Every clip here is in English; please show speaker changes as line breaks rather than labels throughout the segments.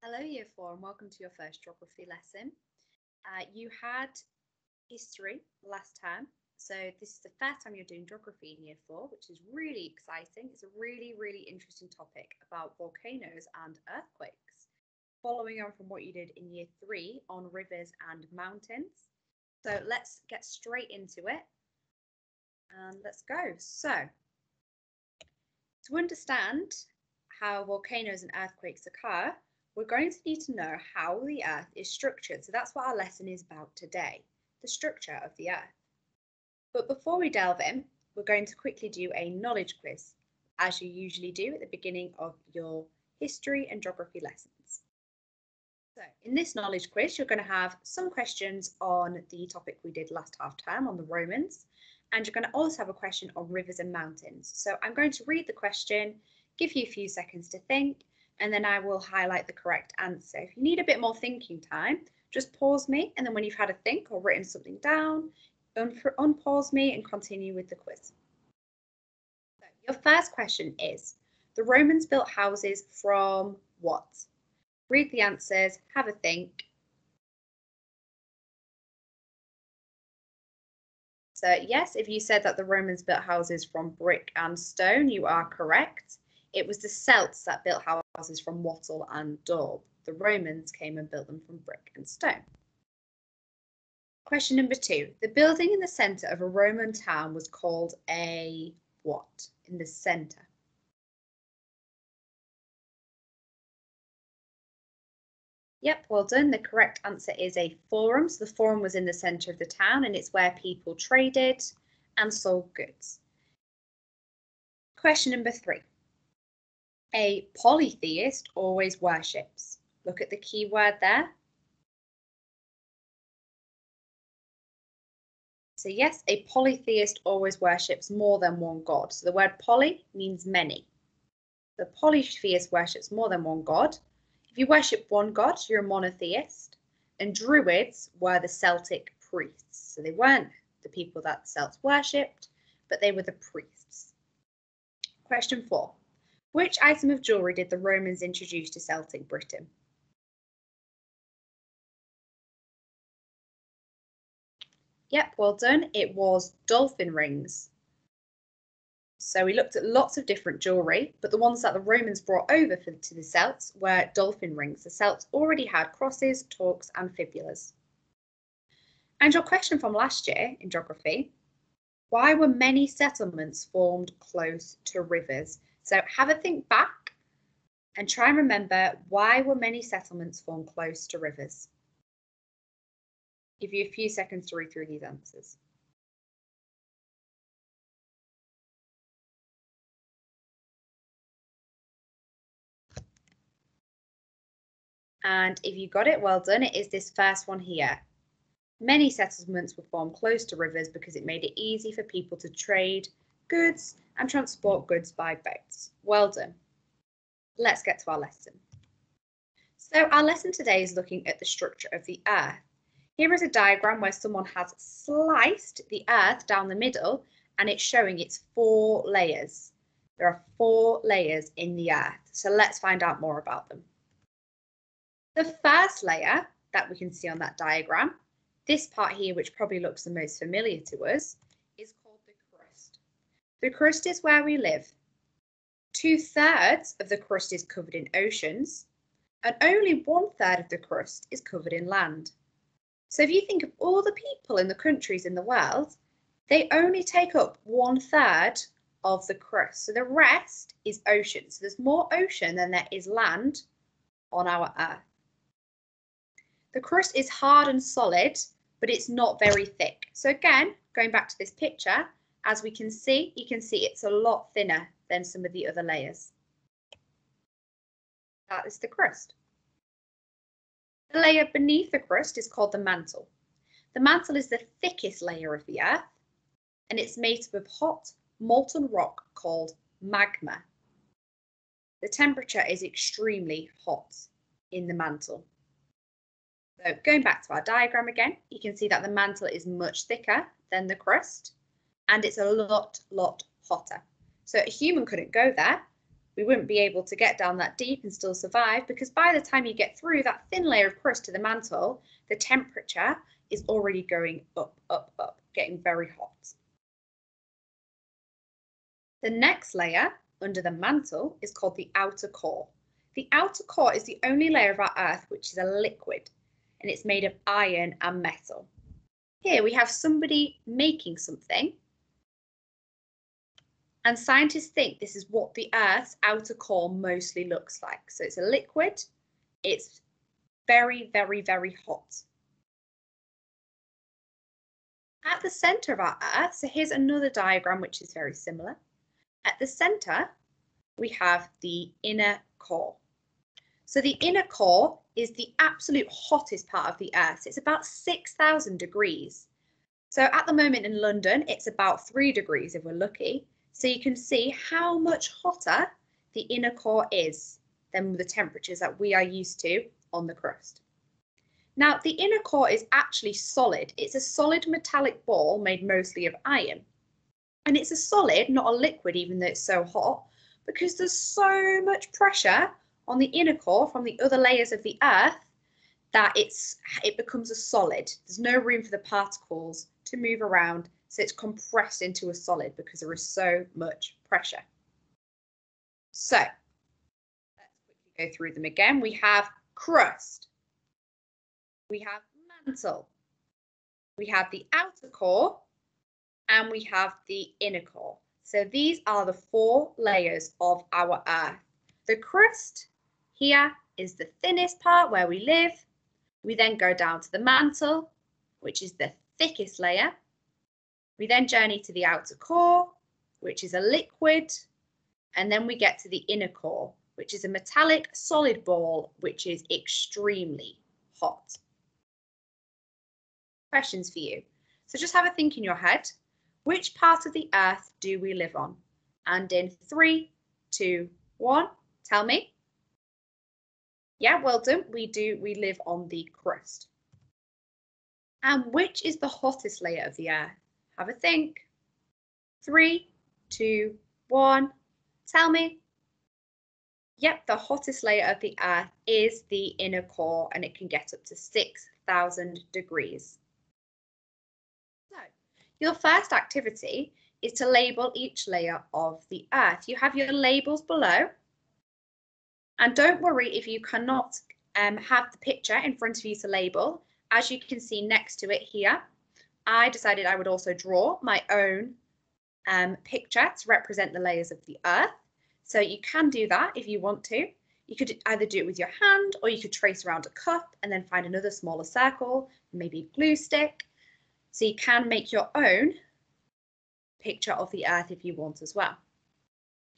Hello, Year 4, and welcome to your first geography lesson. Uh, you had history last time, so this is the first time you're doing geography in Year 4, which is really exciting. It's a really, really interesting topic about volcanoes and earthquakes, following on from what you did in Year 3 on rivers and mountains. So let's get straight into it, and let's go. So, to understand how volcanoes and earthquakes occur, we're going to need to know how the Earth is structured. So that's what our lesson is about today, the structure of the Earth. But before we delve in, we're going to quickly do a knowledge quiz, as you usually do at the beginning of your history and geography lessons. So in this knowledge quiz, you're going to have some questions on the topic we did last half term on the Romans, and you're going to also have a question on rivers and mountains. So I'm going to read the question, give you a few seconds to think, and then I will highlight the correct answer. If you need a bit more thinking time, just pause me and then when you've had a think or written something down, un unpause me and continue with the quiz. So your first question is, the Romans built houses from what? Read the answers, have a think. So yes, if you said that the Romans built houses from brick and stone, you are correct. It was the Celts that built houses from wattle and daub. The Romans came and built them from brick and stone. Question number two. The building in the centre of a Roman town was called a what? In the centre. Yep, well done. The correct answer is a forum. So the forum was in the centre of the town and it's where people traded and sold goods. Question number three. A polytheist always worships. Look at the key word there. So yes, a polytheist always worships more than one god. So the word poly means many. The polytheist worships more than one god. If you worship one god, you're a monotheist. And Druids were the Celtic priests. So they weren't the people that the Celts worshipped, but they were the priests. Question four. Which item of jewellery did the Romans introduce to Celtic Britain? Yep, well done. It was dolphin rings. So we looked at lots of different jewellery, but the ones that the Romans brought over for, to the Celts were dolphin rings. The Celts already had crosses, torques and fibulas. And your question from last year in geography, why were many settlements formed close to rivers? So have a think back and try and remember why were many settlements formed close to rivers? Give you a few seconds to read through these answers. And if you got it, well done. It is this first one here. Many settlements were formed close to rivers because it made it easy for people to trade goods and transport goods by boats. Well done. Let's get to our lesson. So our lesson today is looking at the structure of the earth. Here is a diagram where someone has sliced the earth down the middle and it's showing its four layers. There are four layers in the earth. So let's find out more about them. The first layer that we can see on that diagram, this part here, which probably looks the most familiar to us, the crust is where we live. Two thirds of the crust is covered in oceans, and only one third of the crust is covered in land. So if you think of all the people in the countries in the world, they only take up one third of the crust. So the rest is ocean. So there's more ocean than there is land on our Earth. The crust is hard and solid, but it's not very thick. So again, going back to this picture, as we can see, you can see it's a lot thinner than some of the other layers. That is the crust. The layer beneath the crust is called the mantle. The mantle is the thickest layer of the earth and it's made up of hot molten rock called magma. The temperature is extremely hot in the mantle. So going back to our diagram again, you can see that the mantle is much thicker than the crust and it's a lot, lot hotter. So a human couldn't go there we wouldn't be able to get down that deep and still survive because by the time you get through that thin layer of crust to the mantle, the temperature is already going up, up, up, getting very hot. The next layer under the mantle is called the outer core. The outer core is the only layer of our Earth which is a liquid and it's made of iron and metal. Here we have somebody making something and scientists think this is what the Earth's outer core mostly looks like. So it's a liquid, it's very, very, very hot. At the centre of our Earth, so here's another diagram which is very similar. At the centre, we have the inner core. So the inner core is the absolute hottest part of the Earth. It's about 6,000 degrees. So at the moment in London, it's about three degrees if we're lucky. So you can see how much hotter the inner core is than the temperatures that we are used to on the crust. Now, the inner core is actually solid. It's a solid metallic ball made mostly of iron. And it's a solid, not a liquid, even though it's so hot, because there's so much pressure on the inner core from the other layers of the earth that it's it becomes a solid. There's no room for the particles to move around so it's compressed into a solid because there is so much pressure. So let's quickly go through them again. We have crust. We have mantle. We have the outer core and we have the inner core. So these are the four layers of our earth. The crust here is the thinnest part where we live. We then go down to the mantle, which is the thickest layer. We then journey to the outer core, which is a liquid, and then we get to the inner core, which is a metallic solid ball, which is extremely hot. Questions for you. So just have a think in your head. Which part of the earth do we live on? And in three, two, one, tell me. Yeah, well done. We do, we live on the crust. And which is the hottest layer of the earth? Have a think. Three, two, one. Tell me. Yep, the hottest layer of the Earth is the inner core and it can get up to 6,000 degrees. So, your first activity is to label each layer of the Earth. You have your labels below. And don't worry if you cannot um, have the picture in front of you to label. As you can see next to it here, I decided I would also draw my own um, picture to represent the layers of the earth. So you can do that if you want to. You could either do it with your hand or you could trace around a cup and then find another smaller circle, maybe glue stick. So you can make your own picture of the earth if you want as well.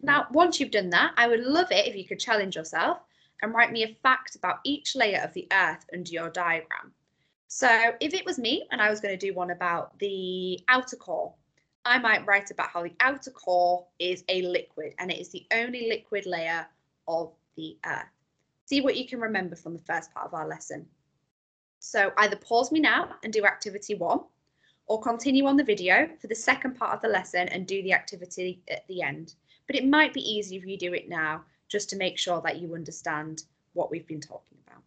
Now, once you've done that, I would love it if you could challenge yourself and write me a fact about each layer of the earth under your diagram. So if it was me and I was going to do one about the outer core, I might write about how the outer core is a liquid and it is the only liquid layer of the earth. See what you can remember from the first part of our lesson. So either pause me now and do activity one or continue on the video for the second part of the lesson and do the activity at the end. But it might be easy if you do it now just to make sure that you understand what we've been talking about.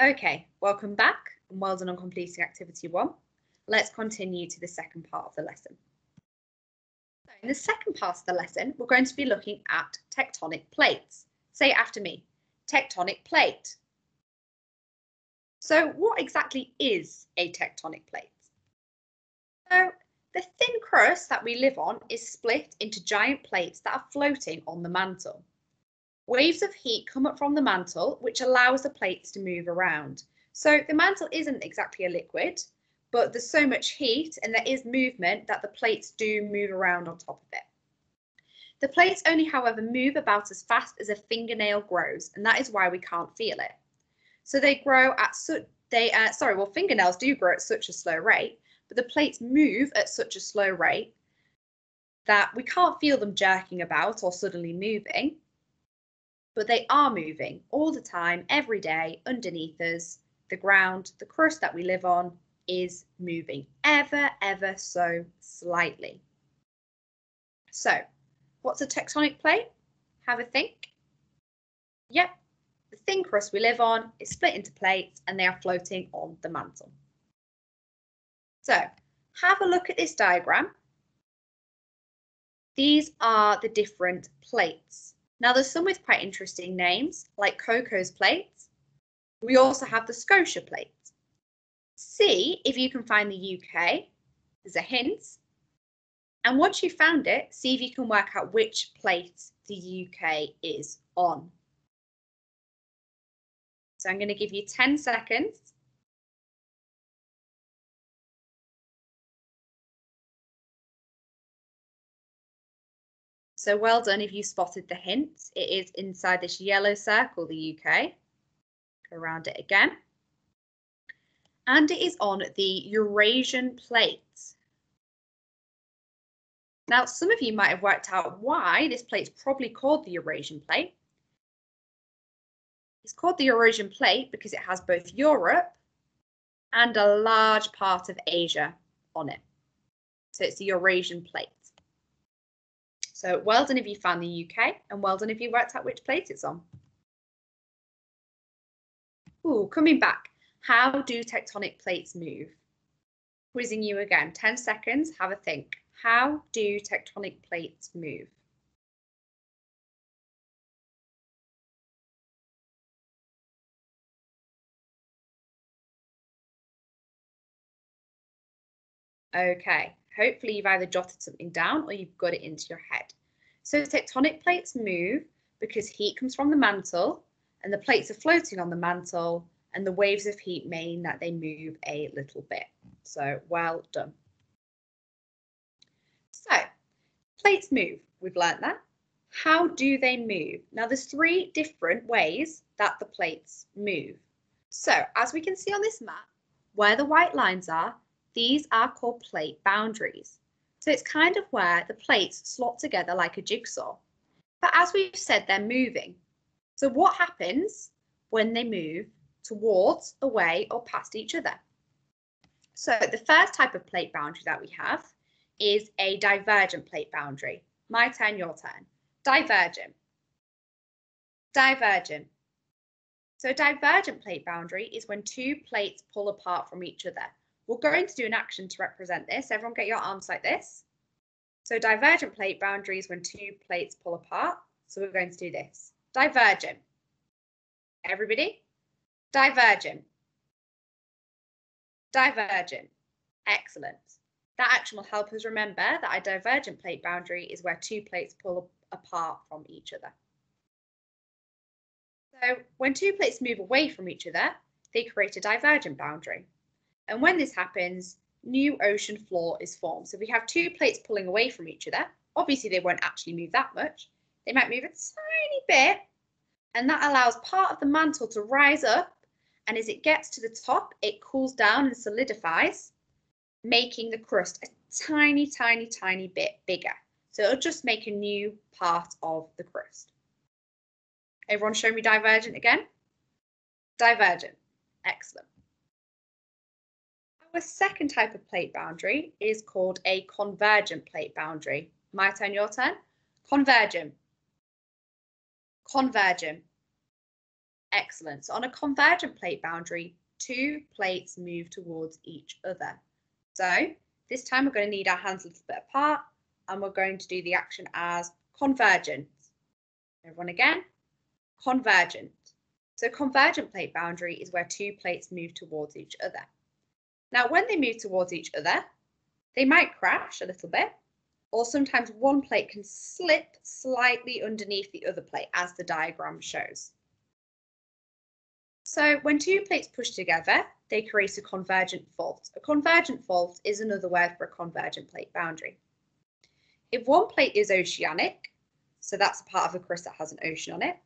Okay, welcome back and well done on completing activity one. Let's continue to the second part of the lesson. So in the second part of the lesson, we're going to be looking at tectonic plates. Say after me, tectonic plate. So what exactly is a tectonic plate? So the thin crust that we live on is split into giant plates that are floating on the mantle. Waves of heat come up from the mantle, which allows the plates to move around. So the mantle isn't exactly a liquid, but there's so much heat and there is movement that the plates do move around on top of it. The plates only, however, move about as fast as a fingernail grows, and that is why we can't feel it. So they grow at such, they, uh, sorry, well, fingernails do grow at such a slow rate, but the plates move at such a slow rate that we can't feel them jerking about or suddenly moving but they are moving all the time, every day, underneath us. The ground, the crust that we live on, is moving ever, ever so slightly. So, what's a tectonic plate? Have a think. Yep, the thin crust we live on is split into plates and they are floating on the mantle. So, have a look at this diagram. These are the different plates. Now, there's some with quite interesting names, like Cocos plates. We also have the Scotia plate. See if you can find the UK. There's a hint. And once you've found it, see if you can work out which plate the UK is on. So I'm going to give you 10 seconds. So well done if you spotted the hint. It is inside this yellow circle, the UK. Go around it again. And it is on the Eurasian plate. Now, some of you might have worked out why this plate's probably called the Eurasian plate. It's called the Eurasian plate because it has both Europe and a large part of Asia on it. So it's the Eurasian plate. So well done if you found the UK and well done if you worked out which plate it's on. Ooh, coming back. How do tectonic plates move? Quizzing you again, 10 seconds, have a think. How do tectonic plates move? Okay, hopefully you've either jotted something down or you've got it into your head. So tectonic plates move because heat comes from the mantle and the plates are floating on the mantle and the waves of heat mean that they move a little bit. So well done. So plates move, we've learnt that. How do they move? Now there's three different ways that the plates move. So as we can see on this map, where the white lines are, these are called plate boundaries. So it's kind of where the plates slot together like a jigsaw. But as we've said, they're moving. So what happens when they move towards, away or past each other? So the first type of plate boundary that we have is a divergent plate boundary. My turn, your turn. Divergent. Divergent. So a divergent plate boundary is when two plates pull apart from each other. We're going to do an action to represent this. Everyone get your arms like this. So divergent plate boundaries when two plates pull apart. So we're going to do this. Divergent. Everybody? Divergent. Divergent. Excellent. That action will help us remember that a divergent plate boundary is where two plates pull apart from each other. So when two plates move away from each other, they create a divergent boundary. And when this happens, new ocean floor is formed. So if we have two plates pulling away from each other. Obviously, they won't actually move that much. They might move a tiny bit, and that allows part of the mantle to rise up. And as it gets to the top, it cools down and solidifies, making the crust a tiny, tiny, tiny bit bigger. So it'll just make a new part of the crust. Everyone show me divergent again? Divergent. Excellent. Our second type of plate boundary is called a convergent plate boundary. My turn, your turn. Convergent. Convergent. Excellent. So on a convergent plate boundary, two plates move towards each other. So this time we're going to need our hands a little bit apart and we're going to do the action as convergent. Everyone again, convergent. So convergent plate boundary is where two plates move towards each other. Now, when they move towards each other, they might crash a little bit, or sometimes one plate can slip slightly underneath the other plate, as the diagram shows. So when two plates push together, they create a convergent fault. A convergent fault is another word for a convergent plate boundary. If one plate is oceanic, so that's a part of a crust that has an ocean on it,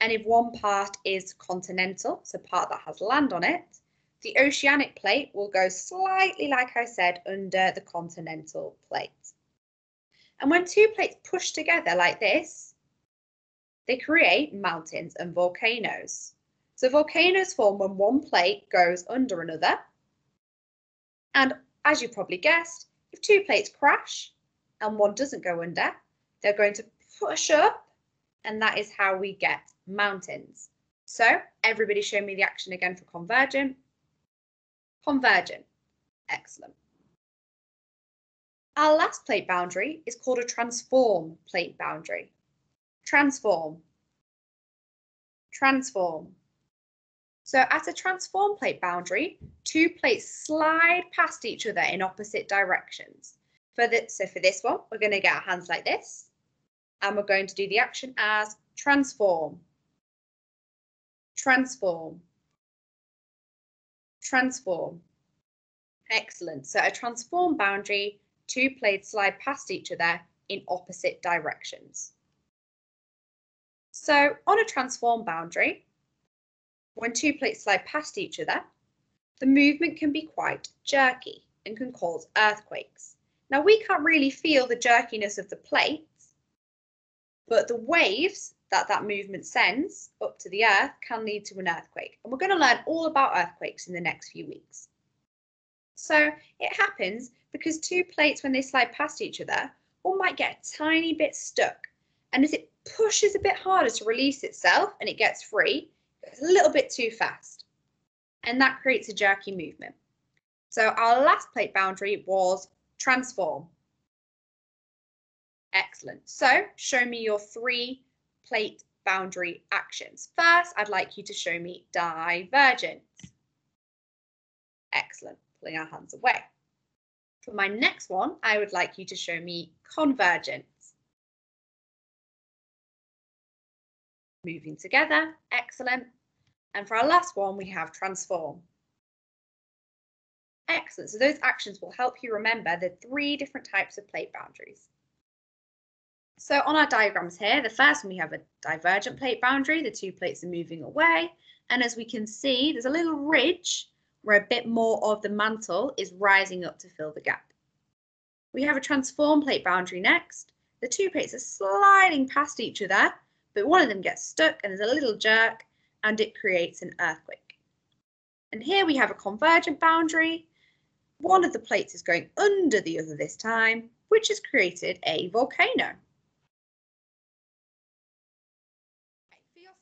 and if one part is continental, so part that has land on it, the oceanic plate will go slightly, like I said, under the continental plate. And when two plates push together like this, they create mountains and volcanoes. So volcanoes form when one plate goes under another. And as you probably guessed, if two plates crash and one doesn't go under, they're going to push up and that is how we get mountains. So everybody show me the action again for convergent. Convergent. Excellent. Our last plate boundary is called a transform plate boundary. Transform. Transform. So at a transform plate boundary, two plates slide past each other in opposite directions. For the, so for this one, we're going to get our hands like this, and we're going to do the action as transform, transform, transform. Excellent. So a transform boundary, two plates slide past each other in opposite directions. So on a transform boundary, when two plates slide past each other, the movement can be quite jerky and can cause earthquakes. Now we can't really feel the jerkiness of the plates, but the waves that that movement sends up to the earth can lead to an earthquake. And we're going to learn all about earthquakes in the next few weeks. So it happens because two plates, when they slide past each other, one might get a tiny bit stuck. And as it pushes a bit harder to release itself and it gets free, it's a little bit too fast. And that creates a jerky movement. So our last plate boundary was transform. Excellent. So show me your three plate boundary actions. First, I'd like you to show me divergence. Excellent. Pulling our hands away. For my next one, I would like you to show me convergence. Moving together. Excellent. And for our last one, we have transform. Excellent. So those actions will help you remember the three different types of plate boundaries. So on our diagrams here, the first one we have a divergent plate boundary, the two plates are moving away. And as we can see, there's a little ridge where a bit more of the mantle is rising up to fill the gap. We have a transform plate boundary next. The two plates are sliding past each other, but one of them gets stuck and there's a little jerk and it creates an earthquake. And here we have a convergent boundary. One of the plates is going under the other this time, which has created a volcano.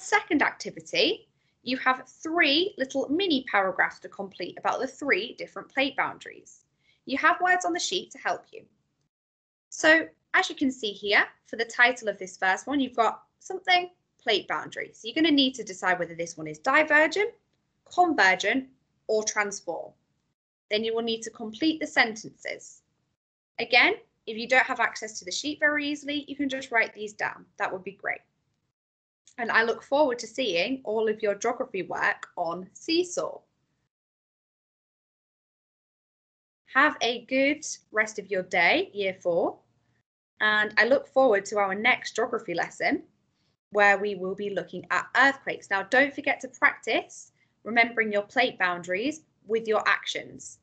Second activity, you have three little mini paragraphs to complete about the three different plate boundaries. You have words on the sheet to help you. So as you can see here, for the title of this first one, you've got something plate boundary. So you're going to need to decide whether this one is divergent, convergent, or transform. Then you will need to complete the sentences. Again, if you don't have access to the sheet very easily, you can just write these down. That would be great. And I look forward to seeing all of your geography work on Seesaw. Have a good rest of your day, year four. And I look forward to our next geography lesson where we will be looking at earthquakes. Now, don't forget to practice remembering your plate boundaries with your actions.